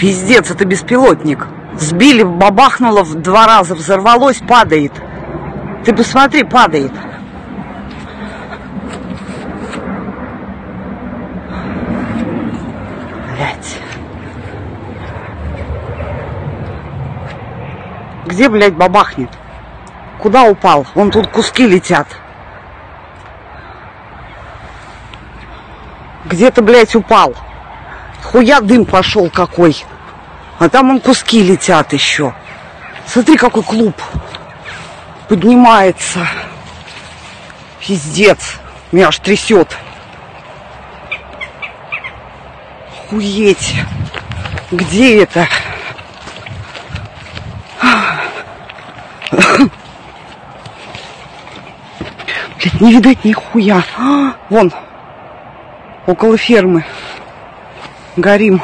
Пиздец, это беспилотник. Сбили, бабахнуло в два раза, взорвалось, падает. Ты посмотри, падает. Блять. Где, блядь, бабахнет? Куда упал? Вон тут куски летят. Где-то, блядь, упал. Хуя дым пошел какой. А там он куски летят еще. Смотри, какой клуб поднимается. Пиздец. Меня аж трясет. Охуеть. Где это? Блядь, не видать нихуя. А, вон, около фермы. Горим.